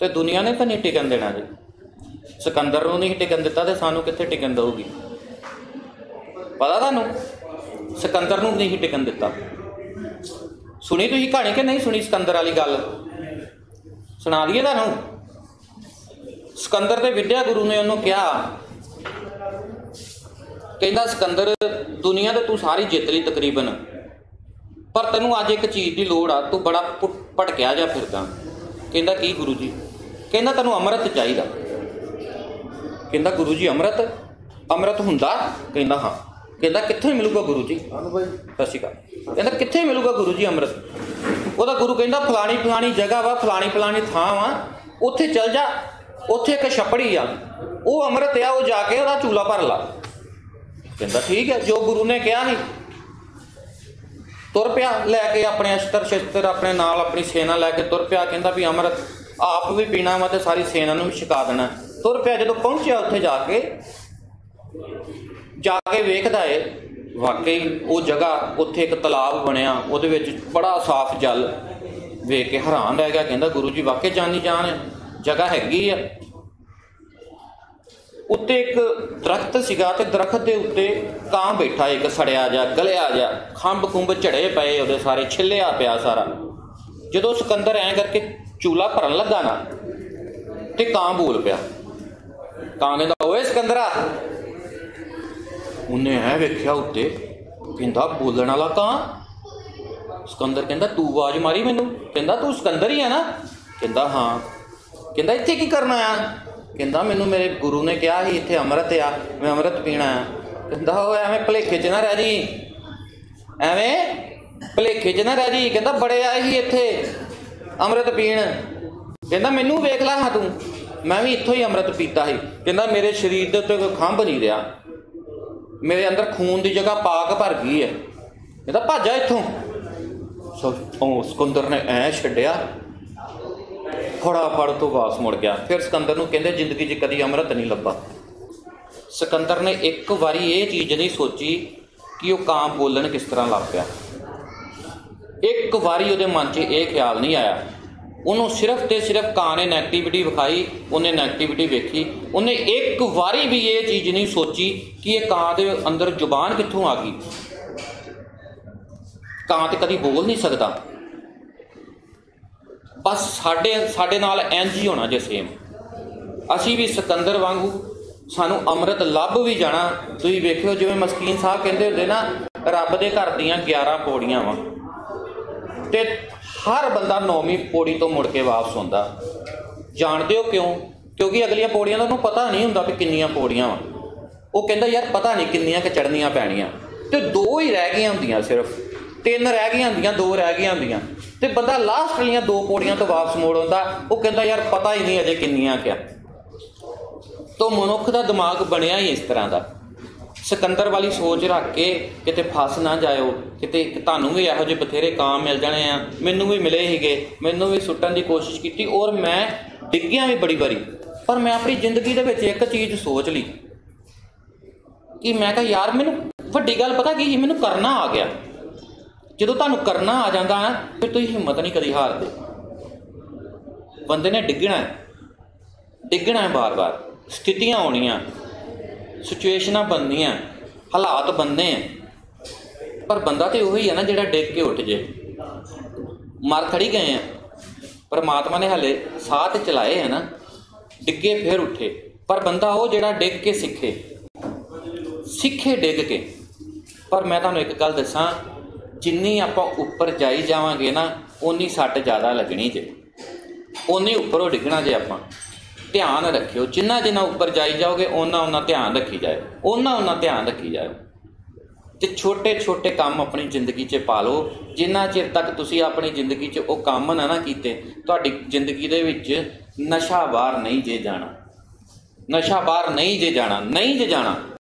ਤੇ ਦੁਨੀਆ ਨੇ ਤਾਂ ਨਹੀਂ ਟਿਕਣ ਦੇਣਾ ਜੀ। ਸਿਕੰਦਰ ਨੂੰ ਨਹੀਂ ਟਿਕਣ ਦਿੱਤਾ ਤੇ ਸਾਨੂੰ ਕਿੱਥੇ ਟਿਕਣ ਦਊਗੀ? ਪਤਾ ਤੁਹਾਨੂੰ? ਸਿਕੰਦਰ ਨੂੰ ਨਹੀਂ ਟਿਕਣ ਦਿੱਤਾ। ਸੁਣੀ ਤੁਸੀਂ ਕਹਾਣੀ ਕਿ ਨਹੀਂ ਸੁਣੀ ਸਿਕੰਦਰ ਵਾਲੀ ਗੱਲ? ਸੁਣਾ ਦਈਏ ਤੁਹਾਨੂੰ। ਸਿਕੰਦਰ ਦੇ ਵਿਦਿਆ ਗੁਰੂ ਨੇ ਉਹਨੂੰ ਕਿਹਾ, ਕਹਿੰਦਾ, ਸਿਕੰਦਰ, ਦੁਨੀਆ ਤੇ ਤੂੰ ਸਾਰੀ ਜਿੱਤ ਲਈ ਤਕਰੀਬਨ। ਪਰ ਤੈਨੂੰ ਅੱਜ ਇੱਕ ਚੀਜ਼ ਦੀ ਲੋੜ ਆ, ਤੂੰ ਬੜਾ ਭੁ- ਭਟਕਿਆ ਜਾ ਫਿਰਦਾ। ਕਹਿੰਦਾ ਕੀ ਗੁਰੂ ਜੀ ਕਹਿੰਦਾ ਤੈਨੂੰ ਅੰਮ੍ਰਿਤ ਚਾਹੀਦਾ। ਕਹਿੰਦਾ ਗੁਰੂ ਜੀ ਅੰਮ੍ਰਿਤ? ਅੰਮ੍ਰਿਤ ਹੁੰਦਾ? ਕਹਿੰਦਾ ਹਾਂ। ਕਹਿੰਦਾ ਕਿੱਥੇ ਮਿਲੂਗਾ ਗੁਰੂ ਜੀ ਸਤਿ ਸ਼੍ਰੀ ਅਕਾਲ। ਕਹਿੰਦਾ ਕਿੱਥੇ ਮਿਲੂਗਾ ਗੁਰੂ ਜੀ ਅੰਮ੍ਰਿਤ? ਉਹਦਾ ਗੁਰੂ ਕਹਿੰਦਾ ਫਲਾਣੀ ਫਲਾਣੀ ਜਗ੍ਹਾ ਵਾ ਫਲਾਣੀ ਫਲਾਣੀ ਥਾਂ ਵਾ। ਉੱਥੇ ਚੱਲ ਜਾ। ਉੱਥੇ ਇੱਕ ਛੱਪੜੀ ਆ। ਉਹ ਅੰਮ੍ਰਿਤ ਆ ਉਹ ਜਾ ਕੇ ਉਹਦਾ ਚੂਲਾ ਭਰ ਲਾ। ਕਹਿੰਦਾ ਠੀਕ ਹੈ ਜੋ ਗੁਰੂ ਨੇ ਕਿਹਾ ਸੀ ਤੁਰ ਪਿਆ, ਲੈ ਕੇ ਆਪਣੇ ਅਸਤਰ ਸ਼ਸਤਰ, ਆਪਣੇ ਨਾਲ ਆਪਣੀ ਸੇਨਾ ਲੈ ਕੇ ਤੁਰ ਪਿਆ, ਕਹਿੰਦਾ ਵੀ ਅੰਮ੍ਰਿਤ, ਆਪ ਵੀ ਪੀਣਾ ਵਾ ਤੇ ਸਾਰੀ ਸੇਨਾ ਨੂੰ ਵੀ ਛਕਾ ਦੇਣਾ। ਤੁਰ ਪਿਆ ਜਦੋਂ ਪਹੁੰਚਿਆ ਉੱਥੇ ਜਾ ਕੇ ਜਾ ਕੇ ਵੇਖਦਾ ਏ, ਵਾਕਈ ਉਹ ਜਗ੍ਹਾ, ਉੱਥੇ ਇੱਕ ਤਲਾਬ ਬਣਿਆ, ਉਹਦੇ ਵਿੱਚ ਬੜਾ ਸਾਫ਼ ਜਲ ਵੇਖ ਕੇ ਹੈਰਾਨ ਰਹਿ ਗਿਆ, ਕਹਿੰਦਾ ਗੁਰੂ ਜੀ ਵਾਕਈ ਜਾਨੀ ਜਾਨ ਹੈ, ਜਗ੍ਹਾ ਹੈਗੀ ਆ। ਉੱਤੇ ਇੱਕ ਦਰਖਤ ਸੀਗਾ ਤੇ ਦਰਖਤ ਦੇ ਉੱਤੇ ਕਾਂ ਬੈਠਾ, ਇੱਕ ਸੜਿਆ ਜਾ ਗਲਿਆ ਜਾ ਖੰਭ ਖੁੰਭ ਝੜੇ ਪਏ ਉਹਦੇ ਸਾਰੇ, ਛਿੱਲਿਆ ਪਿਆ ਸਾਰਾ। ਜਦੋਂ ਸਿਕੰਦਰ ਐਂ ਕਰਕੇ ਚੂਲਾ ਭਰਨ ਲੱਗਾ ਨਾ, ਤੇ ਕਾਂ ਬੋਲ ਪਿਆ। ਕਾਂ ਕਹਿੰਦਾ, ਓਏ ਸਿਕੰਦਰਾ! ਉਹਨੇ ਐ ਵੇਖਿਆ ਉੱਤੇ, ਕਹਿੰਦਾ, ਬੋਲਣ ਵਾਲਾ ਕਾਂ? ਸਿਕੰਦਰ ਕਹਿੰਦਾ, ਤੂੰ ਆਵਾਜ਼ ਮਾਰੀ ਮੈਨੂੰ? ਕਹਿੰਦਾ, ਤੂੰ ਸਿਕੰਦਰ ਹੀ ਆ ਨਾ? ਕਹਿੰਦਾ, ਹਾਂ। ਕਹਿੰਦਾ, ਇੱਥੇ ਕੀ ਕਰਨਾ ਆ ਕਹਿੰਦਾ, ਮੈਨੂੰ ਮੇਰੇ ਗੁਰੂ ਨੇ ਕਿਹਾ ਸੀ, ਇੱਥੇ ਅੰਮ੍ਰਿਤ ਆ, ਮੈਂ ਅੰਮ੍ਰਿਤ ਪੀਣਾ ਆ। ਕਹਿੰਦਾ, ਉਹ ਐਵੇਂ ਭਲੇਖੇ 'ਚ ਨਾ ਰਹਿ ਜੀ। ਐਵੇਂ ਭਲੇਖੇ 'ਚ ਨਾ ਰਹਿ ਜੀ। ਕਹਿੰਦਾ, ਬੜੇ ਆਏ ਸੀ ਇੱਥੇ ਅੰਮ੍ਰਿਤ ਪੀਣ। ਕਹਿੰਦਾ, ਮੈਨੂੰ ਵੇਖ ਲੈ ਹਾਂ ਤੂੰ। ਮੈਂ ਵੀ ਇੱਥੋਂ ਹੀ ਅੰਮ੍ਰਿਤ ਪੀਤਾ ਸੀ। ਕਹਿੰਦਾ, ਮੇਰੇ ਸਰੀਰ ਦੇ ਉੱਤੇ ਕੋਈ ਖੰਭ ਨਹੀਂ ਰਿਹਾ। ਮੇਰੇ ਅੰਦਰ ਖੂਨ ਦੀ ਜਗ੍ਹਾ ਪਾਕ ਭਰ ਗਈ ਹੈ। ਕਹਿੰਦਾ, ਭੱਜ ਇੱਥੋਂ। ਸੋ ਉਹ ਸਿਕੰਦਰ ਨੇ ਐ ਛੱਡਿਆ। ਫੜਾ ਫੜ ਤੋਂ ਵਾਪਸ ਮੁੜ ਗਿਆ। ਫਿਰ ਸਿਕੰਦਰ ਨੂੰ ਕਹਿੰਦੇ, ਜ਼ਿੰਦਗੀ 'ਚ ਕਦੀ ਅੰਮ੍ਰਿਤ ਨਹੀਂ ਲੱਭਾ। ਸਿਕੰਦਰ ਨੇ ਇੱਕ ਵਾਰੀ ਇਹ ਚੀਜ਼ ਨਹੀਂ ਸੋਚੀ ਕਿ ਉਹ ਕਾਂ ਬੋਲਣ ਕਿਸ ਤਰ੍ਹਾਂ ਲੱਗ ਪਿਆ। ਇੱਕ ਵਾਰੀ ਉਹਦੇ ਮਨ 'ਚ ਇਹ ਖਿਆਲ ਨਹੀਂ ਆਇਆ। ਉਹਨੂੰ ਸਿਰਫ ਤੇ ਸਿਰਫ ਕਾਂ ਨੇ ਨੈਗੇਟਿਵਿਟੀ ਵਿਖਾਈ, ਉਹਨੇ ਨੈਗੇਟਿਵਿਟੀ ਵੇਖੀ। ਉਹਨੇ ਇੱਕ ਵਾਰੀ ਵੀ ਇਹ ਚੀਜ਼ ਨਹੀਂ ਸੋਚੀ ਕਿ ਇਹ ਕਾਂ ਦੇ ਅੰਦਰ ਜ਼ੁਬਾਨ ਕਿੱਥੋਂ ਆ ਗਈ। ਕਾਂ ਤੇ ਕਦੀ ਬੋਲ ਨਹੀਂ ਸਕਦਾ। ਬਸ ਸਾਡੇ ਸਾਡੇ ਨਾਲ ਇੰਜ ਹੀ ਹੋਣਾ ਜੇ ਸੇਮ ਅਸੀਂ ਵੀ ਸਿਕੰਦਰ ਵਾਂਗੂ, ਸਾਨੂੰ ਅੰਮ੍ਰਿਤ ਲੱਭ ਵੀ ਜਾਣਾ। ਤੁਸੀਂ ਵੇਖਿਓ ਜਿਵੇਂ ਮਸਕੀਨ ਸਾਹਿਬ ਕਹਿੰਦੇ ਹੁੰਦੇ ਨਾ, ਰੱਬ ਦੇ ਘਰ ਦੀਆਂ 11 ਪੌੜੀਆਂ ਵਾ। ਤੇ ਹਰ ਬੰਦਾ ਨੌਵੀਂ ਪੌੜੀ ਤੋਂ ਮੁੜ ਕੇ ਵਾਪਸ ਹੁੰਦਾ ਜਾਣਦੇ ਹੋ ਕਿਉਂ? ਕਿਉਂਕਿ ਅਗਲੀਆਂ ਪੌੜੀਆਂ ਦਾ ਉਹਨੂੰ ਪਤਾ ਨਹੀਂ ਹੁੰਦਾ ਕਿ ਕਿੰਨੀਆਂ ਪੌੜੀਆਂ ਵਾ। ਉਹ ਕਹਿੰਦਾ, ਯਾਰ, ਪਤਾ ਨਹੀਂ ਕਿੰਨੀਆਂ ਕਿ ਚੜਨੀਆਂ ਪੈਣੀਆਂ। ਤੇ ਦੋ ਹੀ ਰਹਿ ਗਈਆਂ ਹੁੰਦੀਆਂ ਸਿਰਫ। ਤਿੰਨ ਰਹਿ ਗਈਆਂ ਹੁੰਦੀਆਂ, ਦੋ ਰਹਿ ਗਈਆਂ ਹੁੰਦੀਆਂ। ਤੇ ਬੰਦਾ ਲਾਸਟ ਵਾਲੀਆਂ ਦੋ ਪੌੜੀਆਂ ਤੋਂ ਵਾਪਸ ਮੋੜ ਆਉਂਦਾ, ਉਹ ਕਹਿੰਦਾ, ਯਾਰ, ਪਤਾ ਹੀ ਨਹੀਂ ਅਜੇ ਕਿੰਨੀਆਂ ਕਿਆ। ਤੋ ਮਨੁੱਖ ਦਾ ਦਿਮਾਗ ਬਣਿਆ ਹੀ ਇਸ ਤਰ੍ਹਾਂ ਦਾ। ਸਿਕੰਦਰ ਵਾਲੀ ਸੋਚ ਰੱਖ ਕੇ ਕਿਤੇ ਫਸ ਨਾ ਜਾਇਓ, ਕਿਤੇ ਤੁਹਾਨੂੰ ਵੀ ਇਹੋ ਜਿਹੇ ਬਥੇਰੇ ਕਾਮ ਮਿਲ ਜਾਣੇ ਆ, ਮੈਨੂੰ ਵੀ ਮਿਲੇ ਸੀਗੇ, ਮੈਨੂੰ ਵੀ ਸੁੱਟਣ ਦੀ ਕੋਸ਼ਿਸ਼ ਕੀਤੀ, ਔਰ ਮੈਂ ਡਿੱਗਿਆ ਵੀ ਬੜੀ ਵਾਰੀ। ਪਰ ਮੈਂ ਆਪਣੀ ਜ਼ਿੰਦਗੀ ਦੇ ਵਿੱਚ ਇੱਕ ਚੀਜ਼ ਸੋਚ ਲਈ, ਕਿ ਮੈਂ ਕਿਹਾ, ਯਾਰ, ਮੈਨੂੰ ਵੱਡੀ ਗੱਲ ਪਤਾ ਕੀ ਸੀ? ਮੈਨੂੰ ਕਰਨਾ ਆ ਗਿਆ। ਜਦੋਂ ਤੁਹਾਨੂੰ ਕਰਨਾ ਆ ਜਾਂਦਾ ਨਾ ਫਿਰ ਤੁਸੀਂ ਹਿੰਮਤ ਨਹੀਂ ਕਦੀ ਹਾਰਦੇ। ਬੰਦੇ ਨੇ ਡਿੱਗਣਾ ਹੈ। ਡਿੱਗਣਾ ਹੈ ਬਾਰ-ਬਾਰ। ਸਥਿਤੀਆਂ ਆਉਣੀਆਂ ਸਿਚੁਏਸ਼ਨਾਂ ਬਣਨੀਆਂ। ਹਾਲਾਤ ਬਣਨੇ ਆ ਪਰ ਬੰਦਾ ਤੇ ਉਹੀ ਹੈ ਨਾ ਜਿਹੜਾ ਡਿੱਗ ਕੇ ਉੱਠ ਜੇ। ਮਰ ਖੜੀ ਗਏ ਆ ਪਰਮਾਤਮਾ ਨੇ ਹਲੇ ਸਾਹ ਤੇ ਚਲਾਏ ਹੈ ਨਾ। ਡਿੱਗੇ ਫਿਰ ਉੱਠੇ। ਪਰ ਬੰਦਾ ਉਹ ਜਿਹੜਾ ਡਿੱਗ ਕੇ ਸਿੱਖੇ। ਸਿੱਖੇ ਡਿੱਗ ਕੇ। ਪਰ ਮੈਂ ਤੁਹਾਨੂੰ ਇੱਕ ਗੱਲ ਦੱਸਾਂ ਜਿੰਨੀ ਆਪਾਂ ਉੱਪਰ ਜਾਈ ਜਾਵਾਂਗੇ ਨਾ, ਓਨੀ ਸੱਟ ਜ਼ਿਆਦਾ ਲੱਗਣੀ ਜੇ। ਉਨੀ ਉੱਪਰੋਂ ਡਿੱਗਣਾ ਜੇ ਆਪਾਂ। ਧਿਆਨ ਰੱਖਿਓ, ਜਿੰਨਾ ਜਿੰਨਾ ਉੱਪਰ ਜਾਈ ਜਾਓਗੇ, ਓਨਾ ਓਨਾ ਧਿਆਨ ਰੱਖੀ ਜਾਏ ਓਨਾ ਓਨਾ ਧਿਆਨ ਰੱਖੀ ਜਾਏ ਤੇ ਛੋਟੇ ਛੋਟੇ ਕੰਮ ਆਪਣੀ ਜ਼ਿੰਦਗੀ 'ਚ ਪਾ ਲਓ। ਜਿੰਨਾ ਚਿਰ ਤੱਕ ਤੁਸੀਂ ਆਪਣੀ ਜ਼ਿੰਦਗੀ 'ਚ ਉਹ ਕੰਮ ਨਾ ਨਾ ਕੀਤੇ, ਤੁਹਾਡੀ ਜ਼ਿੰਦਗੀ ਦੇ ਵਿੱਚ ਨਸ਼ਾ ਬਾਹਰ ਨਹੀਂ ਜੇ ਜਾਣਾ। ਨਸ਼ਾ ਬਾਹਰ ਨਹੀਂ ਜੇ ਜਾਣਾ, ਨਹੀਂ ਜੇ ਜਾਣਾ।